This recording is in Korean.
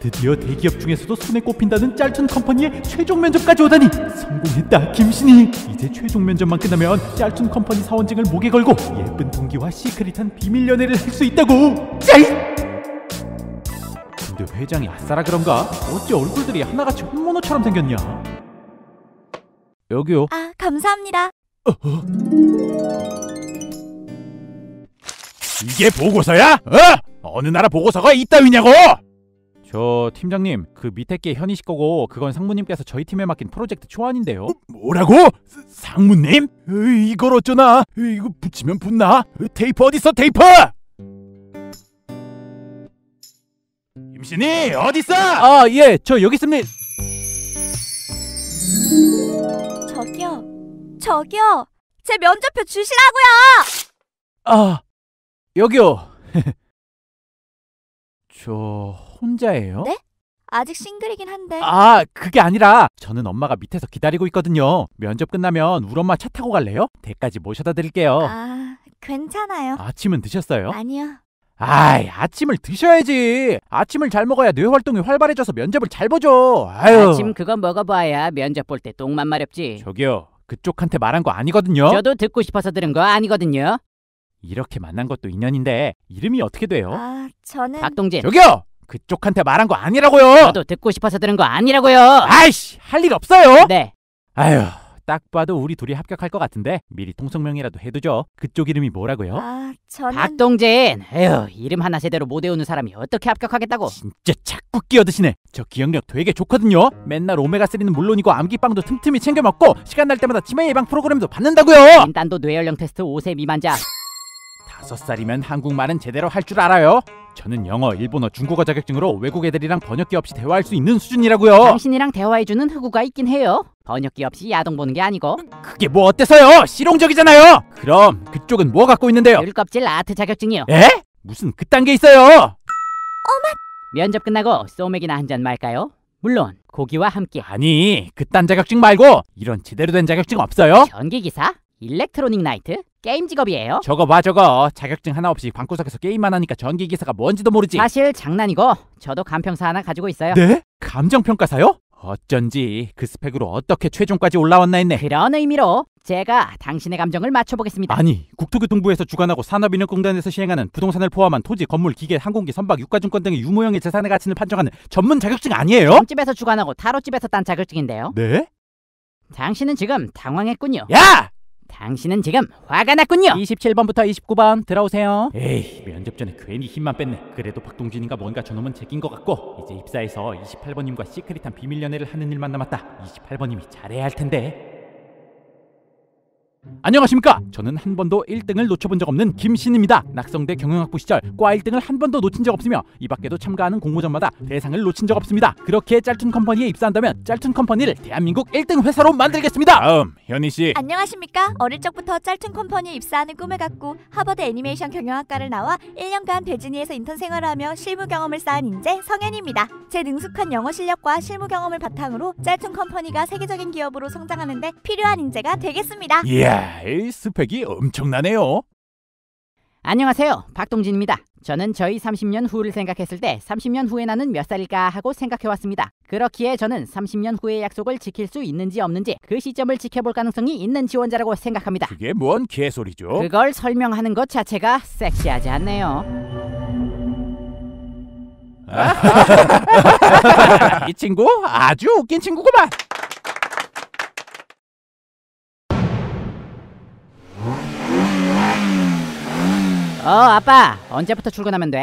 드디어 대기업 중에서도 손에 꼽힌다는 짤툰 컴퍼니의 최종 면접까지 오다니 성공했다 김신이 이제 최종 면접만 끝나면 짤툰 컴퍼니 사원증을 목에 걸고 예쁜 동기와 시크릿한 비밀 연애를 할 수 있다고 짜이 근데 회장이 아싸라 그런가 어째 얼굴들이 하나같이 혼모노처럼 생겼냐 여기요 아, 감사합니다. 이게 보고서야? 어? 어느 나라 보고서가 이따위냐고? 저 팀장님 그 밑에 게 현희 씨 거고 그건 상무님께서 저희 팀에 맡긴 프로젝트 초안인데요. 뭐라고? 상무님? 으이, 이걸 어쩌나? 으이, 이거 붙이면 붙나? 으, 테이프 어딨어 테이프? 김신이 어딨어? 아 예, 저 여기 있습니다. 저기요. 저기요. 제 면접표 주시라고요. 아 여기요. 저 혼자예요? 네? 아직 싱글이긴 한데. 아, 그게 아니라 저는 엄마가 밑에서 기다리고 있거든요. 면접 끝나면 우리 엄마 차 타고 갈래요? 대까지 모셔다 드릴게요. 아, 괜찮아요. 아침은 드셨어요? 아니요. 아이, 아침을 드셔야지. 아침을 잘 먹어야 뇌 활동이 활발해져서 면접을 잘 보죠. 아유. 아침 그거 먹어봐야 면접 볼 때 똥만 마렵지. 저기요. 그쪽한테 말한 거 아니거든요. 저도 듣고 싶어서 들은 거 아니거든요. 이렇게 만난 것도 인연인데 이름이 어떻게 돼요? 아, 저는 박동진. 저기요. 그쪽한테 말한 거 아니라고요. 저도 듣고 싶어서 들은 거 아니라고요. 아이씨, 할 일 없어요. 네. 아유, 딱 봐도 우리 둘이 합격할 것 같은데 미리 통성명이라도 해두죠. 그쪽 이름이 뭐라고요? 아, 저는 박동진. 에휴, 이름 하나 제대로 못 외우는 사람이 어떻게 합격하겠다고. 진짜 자꾸 끼어드시네. 저 기억력 되게 좋거든요. 맨날 오메가3는 물론이고 암기빵도 틈틈이 챙겨 먹고 시간 날 때마다 치매 예방 프로그램도 받는다고요. 인단도 뇌연령 테스트 5세 미만자. 다섯 살이면 한국말은 제대로 할 줄 알아요. 저는 영어, 일본어, 중국어 자격증으로 외국 애들이랑 번역기 없이 대화할 수 있는 수준이라고요. 당신이랑 대화해주는 흑우가 있긴 해요. 번역기 없이 야동 보는 게 아니고. 그게 뭐 어때서요? 실용적이잖아요. 그럼 그쪽은 뭐 갖고 있는데요? 귤껍질 아트 자격증이요. 에? 무슨 그딴 게 있어요? 면접 끝나고 소맥이나 한 잔 말까요? 물론 고기와 함께. 아니, 그딴 자격증 말고 이런 제대로 된 자격증 없어요? 전기기사? electronic knight? 게임 직업이에요. 저거 봐 저거 자격증 하나 없이 방구석에서 게임만 하니까 전기 기사가 뭔지도 모르지 사실 장난이고 저도 감평사 하나 가지고 있어요. 네? 감정평가사요? 어쩐지 그 스펙으로 어떻게 최종까지 올라왔나 했네 그런 의미로 제가 당신의 감정을 맞춰보겠습니다. 아니 국토교통부에서 주관하고 산업인력공단에서 시행하는 부동산을 포함한 토지, 건물, 기계, 항공기, 선박, 유가증권 등의 유무형의 재산의 가치를 판정하는 전문 자격증 아니에요? 점집에서 주관하고 타로집에서 딴 자격증인데요. 네? 당신은 지금 당황했군요. 야! 당신은 지금 화가 났군요. 27번부터 29번 들어오세요. 에이 면접 전에 괜히 힘만 뺐네. 그래도 박동진인가 뭔가 저놈은 제낀 것 같고 이제 입사해서 28번님과 시크릿한 비밀 연애를 하는 일만 남았다. 28번님이 잘해야 할 텐데 안녕하십니까 저는 한 번도 1등을 놓쳐본 적 없는 김신입니다 낙성대 경영학부 시절 과 1등을 한 번도 놓친 적 없으며 이 밖에도 참가하는 공모전마다 대상을 놓친 적 없습니다 그렇게 짤툰 컴퍼니에 입사한다면 짤툰 컴퍼니를 대한민국 1등 회사로 만들겠습니다 다음 현희씨 안녕하십니까? 어릴 적부터 짤툰 컴퍼니에 입사하는 꿈을 갖고 하버드 애니메이션 경영학과를 나와 1년간 데즈니에서 인턴 생활을 하며 실무 경험을 쌓은 인재 성현입니다. 제 능숙한 영어 실력과 실무 경험을 바탕으로 짤툰 컴퍼니가 세계적인 기업으로 성장하는데 필요한 인재가 되겠습니다. 이야 이 스펙이 엄청나네요 안녕하세요. 박동진입니다. 저는 저희 30년 후를 생각했을 때 30년 후에 나는 몇 살일까 하고 생각해왔습니다. 그렇기에 저는 30년 후의 약속을 지킬 수 있는지 없는지 그 시점을 지켜볼 가능성이 있는 지원자라고 생각합니다. 그게 뭔 개소리죠? 그걸 설명하는 것 자체가 섹시하지 않네요. 이 친구 아주 웃긴 친구구만. 어, 아빠. 언제부터 출근하면 돼?